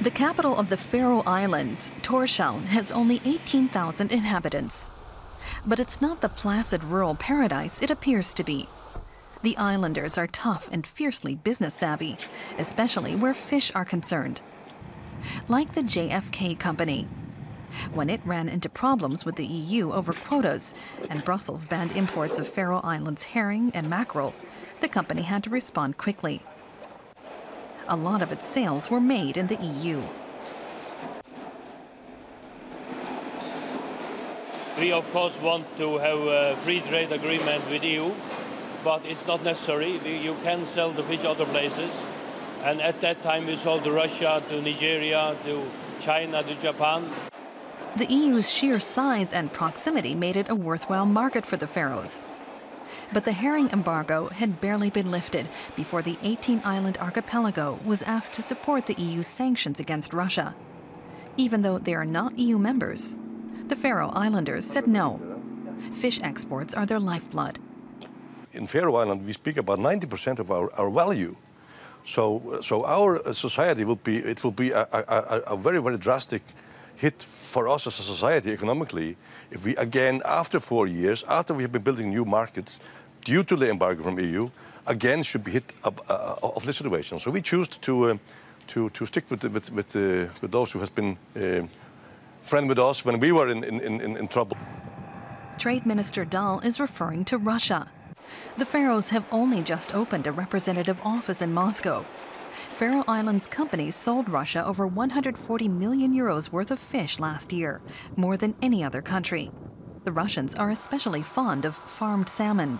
The capital of the Faroe Islands, Tórshavn, has only 18,000 inhabitants. But it's not the placid rural paradise it appears to be. The islanders are tough and fiercely business savvy, especially where fish are concerned. Like the JFK Company. When it ran into problems with the EU over quotas and Brussels banned imports of Faroe Islands herring and mackerel, the company had to respond quickly. A lot of its sales were made in the EU. We of course want to have a free trade agreement with EU, but it's not necessary. You can sell the fish other places. And at that time we sold to Russia, to Nigeria, to China, to Japan. The EU's sheer size and proximity made it a worthwhile market for the Faroes. But the herring embargo had barely been lifted before the 18 island archipelago was asked to support the EU's sanctions against Russia. Even though they are not EU members, the Faroe Islanders said no. Fish exports are their lifeblood. In Faroe Island, we speak about 90% of our, our value. So, so our uh, society will be, it will be a, a, a very, very drastic hit for us as a society economically if we again, after four years, after we have been building new markets due to the embargo from EU, again should be hit up, uh, of this situation. So we choose to, uh, to, to stick with, with, with, uh, with those who has been uh, friend with us when we were in, in, in, in trouble. Trade Minister Dahl is referring to Russia. The Faroes have only just opened a representative office in Moscow. Faroe Islands companies sold Russia over 140 million euros worth of fish last year, more than any other country. The Russians are especially fond of farmed salmon.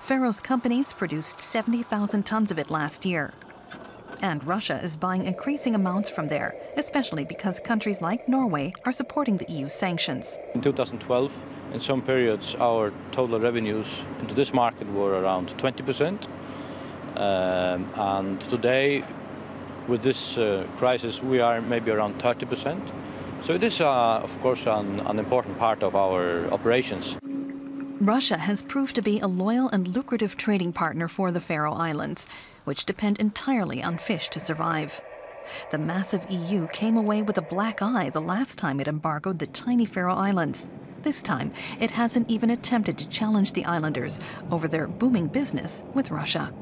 Faroes companies produced 70,000 tons of it last year. And Russia is buying increasing amounts from there, especially because countries like Norway are supporting the EU sanctions. In 2012, in some periods, our total revenues into this market were around 20 percent. Um, and today, with this uh, crisis, we are maybe around 30%. So it is, uh, of course, an, an important part of our operations. Russia has proved to be a loyal and lucrative trading partner for the Faroe Islands, which depend entirely on fish to survive. The massive EU came away with a black eye the last time it embargoed the tiny Faroe Islands. This time, it hasn't even attempted to challenge the islanders over their booming business with Russia.